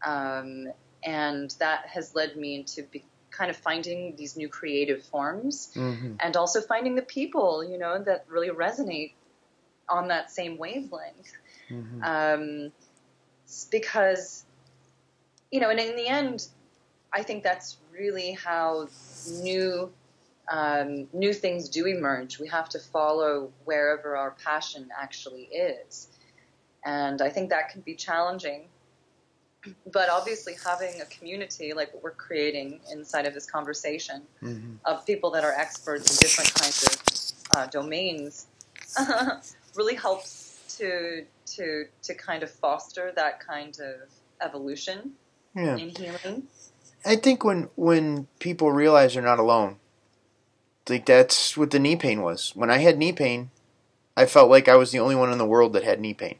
um, and that has led me into be, kind of finding these new creative forms,
Mm-hmm.
and also finding the people, you know, that really resonate on that same wavelength
Mm-hmm.
um, because you know, and in the end, I think that's really how new um, new things do emerge. We have to follow wherever our passion actually is, and I think that can be challenging. But obviously, having a community like what we're creating inside of this conversation
Mm-hmm.
of people that are experts in different kinds of uh, domains really helps to to to kind of foster that kind of evolution
Yeah.
in healing.
I think when when people realize they're not alone, like that's what the knee pain was. When I had knee pain, I felt like I was the only one in the world that had knee pain.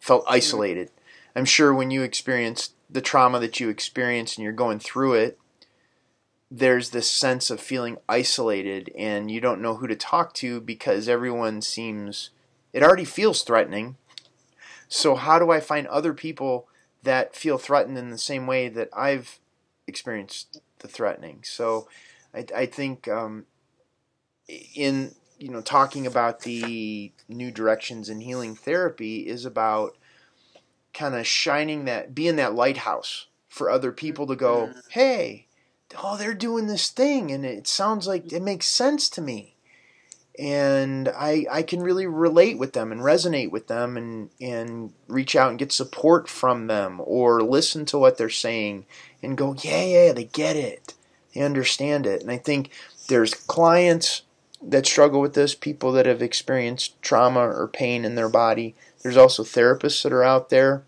Felt isolated. I'm sure when you experience the trauma that you experience and you're going through it, there's this sense of feeling isolated and you don't know who to talk to because everyone seems it already feels threatening. So how do I find other people that feel threatened in the same way that I've experienced the threatening. So I, I think um, in you know talking about the new directions in healing therapy is about kind of shining that being that lighthouse for other people to go, hey, oh they're doing this thing and it sounds like it makes sense to me. And I, I can really relate with them and resonate with them and, and reach out and get support from them or listen to what they're saying and go, yeah, yeah, they get it. They understand it. And I think there's clients that struggle with this, people that have experienced trauma or pain in their body. There's also therapists that are out there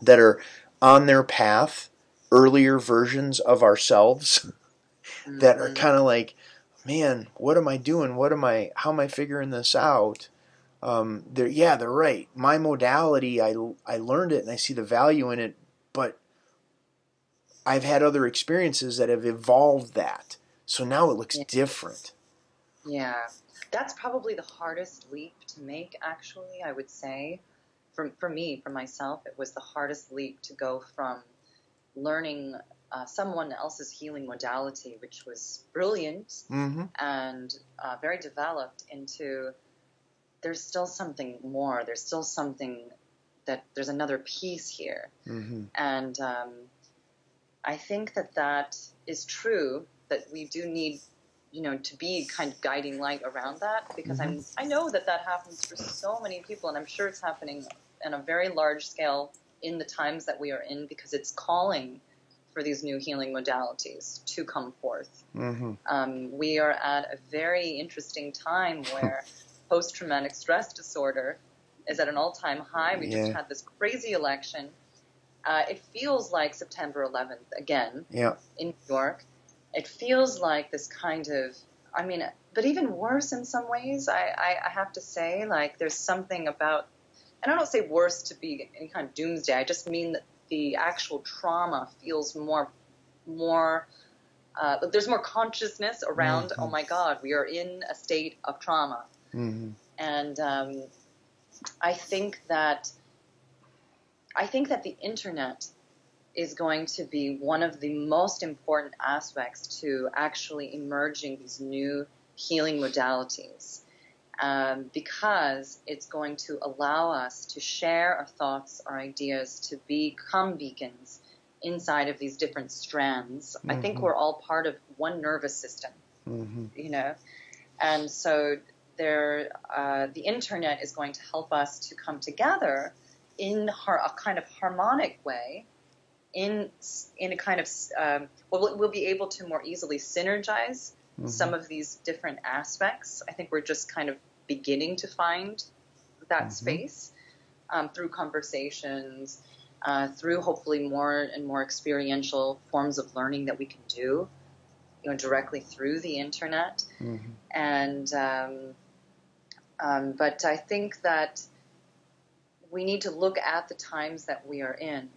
that are on their path, earlier versions of ourselves that are
Mhm.
kind of like, man, what am I doing? What am I, how am I figuring this out? Um, they're, yeah, they're right. My modality, I, I learned it and I see the value in it, but I've had other experiences that have evolved that. So now it looks
Yeah.
different.
Yeah, that's probably the hardest leap to make. Actually, I would say, for for me, for myself, it was the hardest leap to go from learning uh, someone else's healing modality, which was brilliant
Mm-hmm.
and uh, very developed, into there's still something more. There's still something that there's another piece here.
Mm-hmm.
And um, I think that that is true. That we do need, you know, to be kind of guiding light around that because I'm I know that that happens for so many people, and I'm sure it's happening on a very large scale in the times that we are in because it's calling for these new healing modalities to come forth.
Mm-hmm.
Um, we are at a very interesting time where post traumatic stress disorder is at an all time high. We just had this crazy election. Uh, it feels like September 11th again
Yeah.
in New York. it feels like this kind of, I mean, but even worse in some ways, I, I, I have to say, like, there's something about, and I don't say worse to be any kind of doomsday, I just mean that the actual trauma feels more, more, uh, there's more consciousness around,
Mhm.
oh my God, we are in a state of trauma.
hmm
And um, I think that I think that the internet is going to be one of the most important aspects to actually emerging these new healing modalities. Um, because it's going to allow us to share our thoughts, our ideas, to become beacons inside of these different strands. I think
Mhm.
we're all part of one nervous system
hmm
you know and so there uh, the internet is going to help us to come together in har- a kind of harmonic way in in a kind of um, we'll, we'll be able to more easily synergize some of these different aspects i think we're just kind of beginning to find that
Mhm.
space um, through conversations uh, through hopefully more and more experiential forms of learning that we can do you know directly through the internet.
Hmm
and um, um, but I think that we need to look at the times that we are in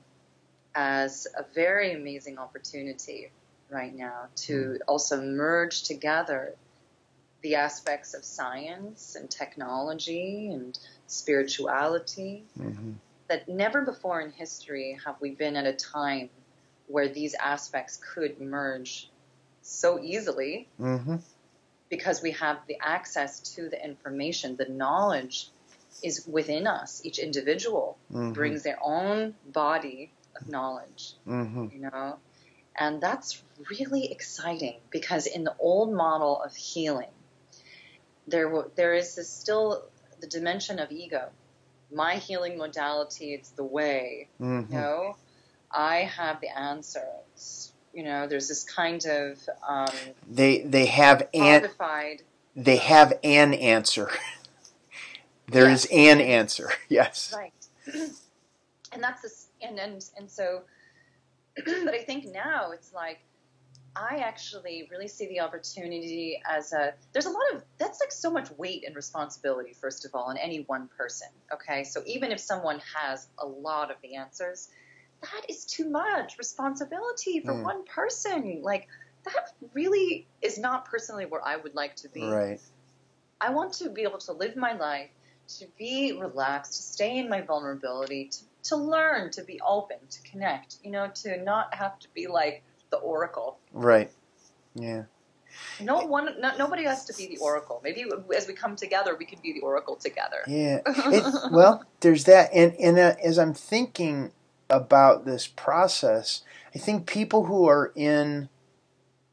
as a very amazing opportunity right now to also merge together the aspects of science and technology and spirituality
hmm
that never before in history have we been at a time where these aspects could merge so easily
hmm
because we have the access to the information, the knowledge is within us. Each individual
hmm
brings their own body of knowledge,
hmm
you know, and that's really exciting because in the old model of healing, there there is this still the dimension of ego. My healing modality, it's the way,
hmm
you know. I have the answers. You know, there's this kind of um,
They they have an they have an answer. There is
Yes.
an answer. Yes.
Right. and that's this, and, and, and so, but I think now it's like, I actually really see the opportunity as a, there's a lot of, that's like so much weight and responsibility, first of all, on any one person. Okay. So even if someone has a lot of the answers, that is too much responsibility for
Mm.
one person. Like, that really is not personally where I would like to be.
Right.
I want to be able to live my life, to be relaxed, to stay in my vulnerability, to, to learn, to be open, to connect, you know, to not have to be like the oracle.
Right. Yeah.
No one, no, nobody has to be the oracle. Maybe as we come together, we can be the oracle together.
Yeah. It, well, there's that, and and uh, as I'm thinking about this process, I think people who are in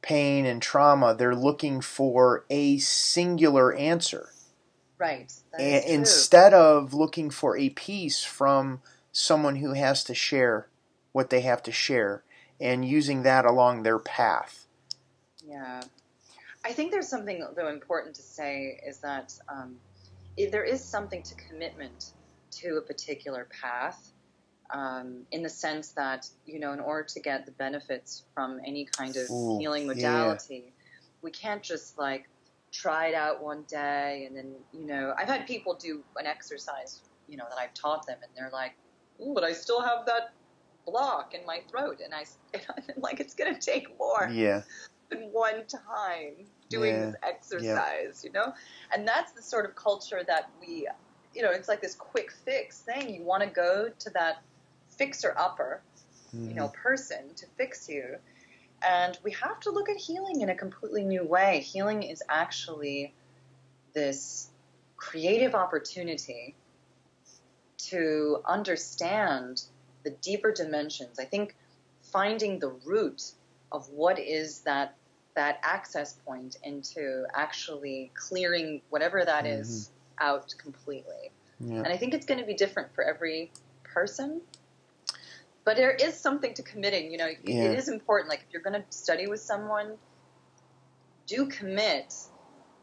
pain and trauma, they're looking for a singular answer,
right.
A- instead of looking for a piece from someone who has to share what they have to share, and using that along their path.
Yeah. I think there's something, though, important to say is that um, if there is something to commitment to a particular path um, in the sense that, you know, in order to get the benefits from any kind of
Ooh,
healing
yeah.
modality, we can't just like try it out one day and then, you know, I've had people do an exercise, you know, that I've taught them and they're like, Ooh, but I still have that block in my throat. And I, and like, it's going to take more
Yeah.
than one time doing
Yeah.
this exercise, you know? And that's the sort of culture that we, you know, it's like this quick fix thing. You want to go to that fixer upper, you know, mm. person to fix you. And we have to look at healing in a completely new way. Healing is actually this creative opportunity to understand the deeper dimensions. I think finding the root of what is that that access point into actually clearing whatever that mm-hmm. is out completely.
Yeah.
And I think it's going to be different for every person. But there is something to committing. You know,
Yeah.
it is important. Like if you're going to study with someone, do commit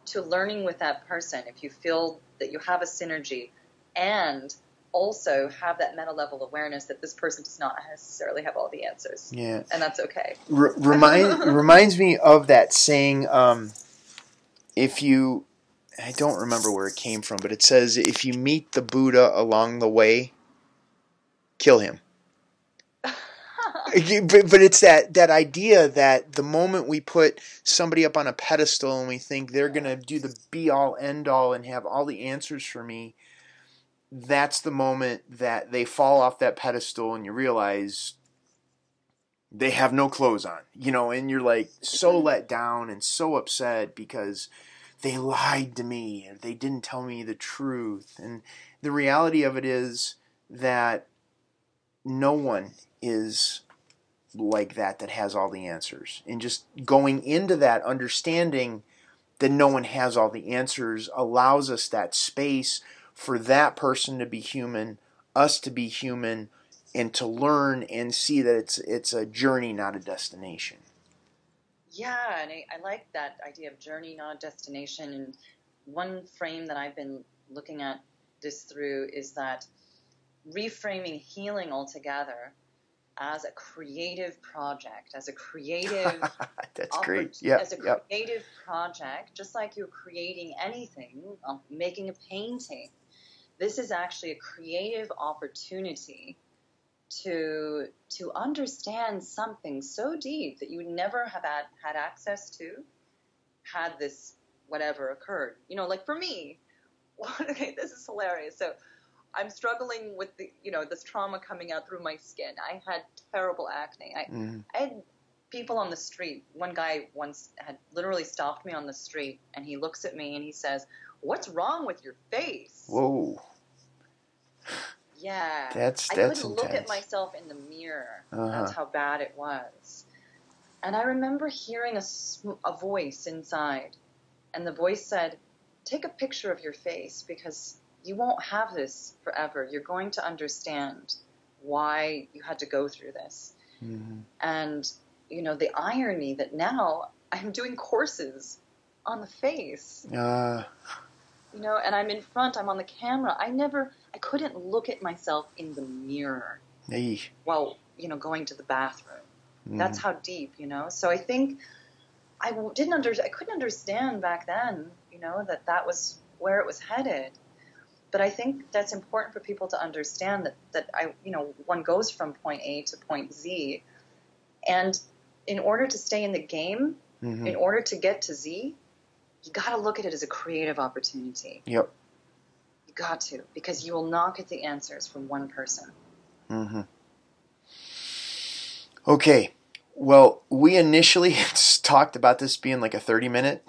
to learning with that person. If you feel that you have a synergy, and also have that meta level awareness that this person does not necessarily have all the answers,
Yeah.
and that's okay.
R- remind reminds me of that saying. Um, if you, I don't remember where it came from, but it says if you meet the Buddha along the way, kill him. But, but it's that that idea that the moment we put somebody up on a pedestal and we think they're gonna do the be all end all and have all the answers for me, that's the moment that they fall off that pedestal and you realize they have no clothes on, you know, and you're like so let down and so upset because they lied to me and they didn't tell me the truth. And the reality of it is that no one is like that that has all the answers. And just going into that understanding that no one has all the answers allows us that space for that person to be human, us to be human, and to learn and see that it's it's a journey, not a destination.
Yeah, and I, I like that idea of journey, not destination. And one frame that I've been looking at this through is that reframing healing altogether as a creative project, as a creative
That's great. Yeah.
as a
Yep.
creative project, just like you're creating anything, um, making a painting. This is actually a creative opportunity to to understand something so deep that you would never have had, had access to had this whatever occurred. You know, like for me, okay, this is hilarious. So I'm struggling with the you know this trauma coming out through my skin. I had terrible acne. I
Mhm.
I had people on the street. One guy once had literally stopped me on the street, and he looks at me and he says, "What's wrong with your face?"
Whoa.
Yeah,
That's
I
that's
couldn't look at myself in the mirror.
Uh-huh.
That's how bad it was. And I remember hearing a, a voice inside, and the voice said, "Take a picture of your face because you won't have this forever. You're going to understand why you had to go through this."
Mhm.
and you know the irony that now i'm doing courses on the face.
Uh,
you know and i'm in front i'm on the camera. I never i couldn't look at myself in the mirror
hey.
while you know going to the bathroom.
Mhm.
that's how deep you know? So i think I didn't under i couldn't understand back then you know that that was where it was headed. But i think that's important for people to understand that that i you know one goes from point a to point z. And in order to stay in the game
Mhm.
in order to get to z you got to look at it as a creative opportunity
Yep.
you got to because you will not get the answers from one person
Mm-hmm. Okay. Well, we initially talked about this being like a 30 minute.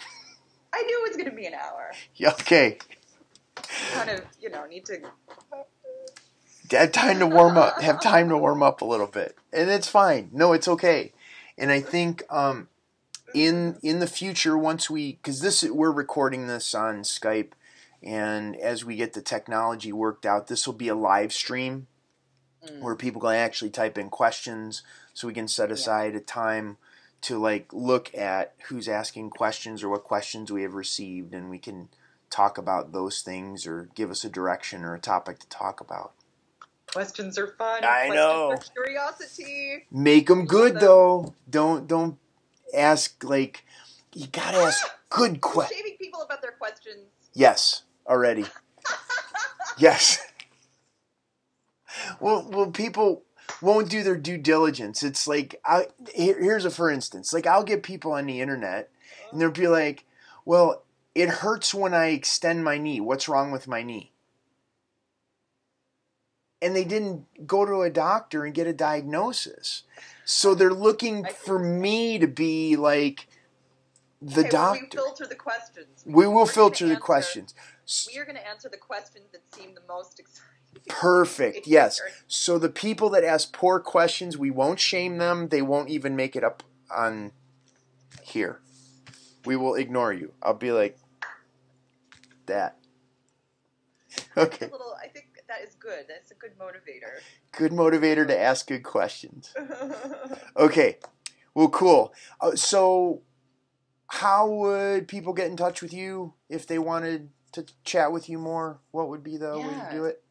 i knew it was going to be an hour
Yeah, Okay.
kind of you know need to
Have time to warm up. Have time to warm up a little bit. And it's fine. No, it's okay. And I think um, in in the future, once we, because this we're recording this on Skype, and as we get the technology worked out, this will be a live stream
Mm.
where people can actually type in questions, so we can set aside a time to like look at who's asking questions or what questions we have received, and we can talk about those things or give us a direction or a topic to talk about.
Questions are fun.
I
Questions
know.
curiosity.
Make them good
them.
though. Don't don't ask like you gotta ask good questions.
Shaving people about their questions.
Yes, already. Yes. Well, well, people won't do their due diligence. It's like I here, here's a for instance. Like I'll get people on the internet, and they'll be like, "Well, it hurts when I extend my knee. What's wrong with my knee?" And they didn't go to a doctor and get a diagnosis. So they're looking for me to be like the
okay, well, we
doctor.
filter the questions.
We
We're
will filter the
answer-
questions.
We are going to answer the questions that seem the most exciting.
Perfect. Yes. So the people that ask poor questions, we won't shame them. They won't even make it up on here. We will ignore you. I'll be like that. Okay.
That is good. That's a good motivator.
Good motivator to ask good questions. Okay. Well, cool. Uh, so, how would people get in touch with you if they wanted to chat with you more? What would be the way to do it?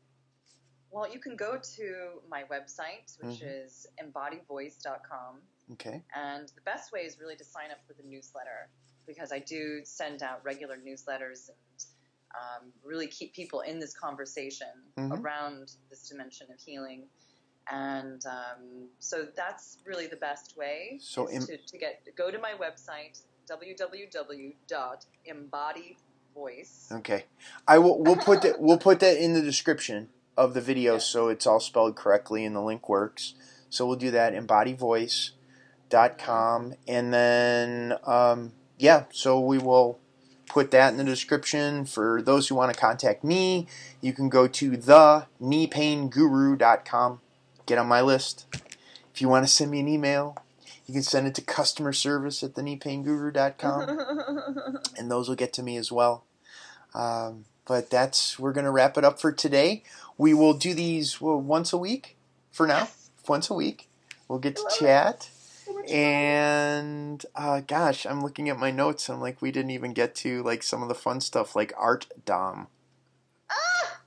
Well, you can go to my website, which
Mhm.
is embodyvoice.com.
Okay.
And the best way is really to sign up for the newsletter because I do send out regular newsletters and um, really keep people in this conversation
Mhm.
around this dimension of healing. And um, so that's really the best way
So
is
em-
to, to get go to my website www.embodyvoice.
Okay. I will. We'll put that. We'll put that in the description of the video,
Yeah.
so it's all spelled correctly and the link works. So we'll do that. Embodyvoice.com, and then um, yeah. So we will put that in the description for those who want to contact me. You can go to the kneepainguru.com. Get on my list. If you want to send me an email, you can send it to customer service at the kneepainguru.com and those will get to me as well. Um, but that's we're gonna wrap it up for today. We will do these well, once a week for now. Once a week, we'll get to chat.
So much fun.
And uh, gosh, I'm looking at my notes. I'm like, we didn't even get to like some of the fun stuff, like art dom.
Ah!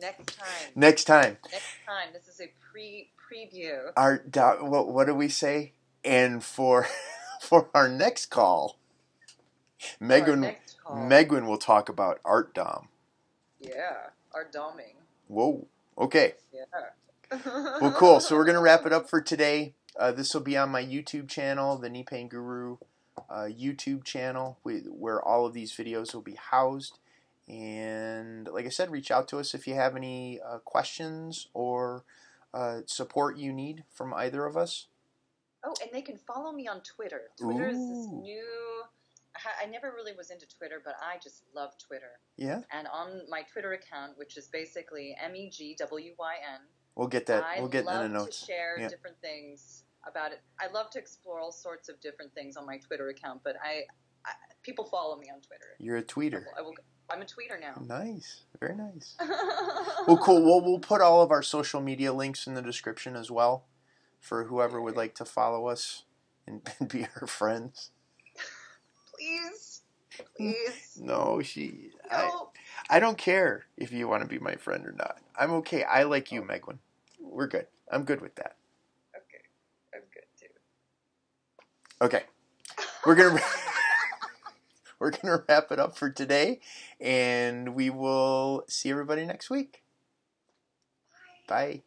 Next time.
Next time,
Next time. This is a pre preview.
art dom. What what do we say? And for for our next call, Megwyn
next call.
Megwyn will talk about art dom.
Yeah, art doming.
Whoa. Okay.
Yeah.
Well, cool. So we're gonna wrap it up for today. Uh, this will be on my YouTube channel, the Knee Pain Guru uh, YouTube channel, where all of these videos will be housed. And like I said, reach out to us if you have any uh, questions or uh, support you need from either of us.
Oh, and they can follow me on Twitter. Twitter is this new. I I never really was into Twitter, but I just love Twitter.
Yeah,
And on my Twitter account, which is basically M E G W Y N,
we'll get that.
I
We'll get
love
in the notes.
to share
Yeah.
different things about it. I love to explore all sorts of different things on my Twitter account, but I, I people follow me on Twitter.
You're a tweeter.
I will, I'm a tweeter now.
Nice. Very nice. Well, cool. Well, we'll put all of our social media links in the description as well for whoever would like to follow us and, and be our friends.
Please, please.
No, she. I,
No.
I don't care if you want to be my friend or not. I'm okay. I like you, oh. Megwyn. We're good. I'm good with that.
Okay, I'm good too.
Okay. We're gonna we're gonna wrap it up for today, and we will see everybody next week. Bye.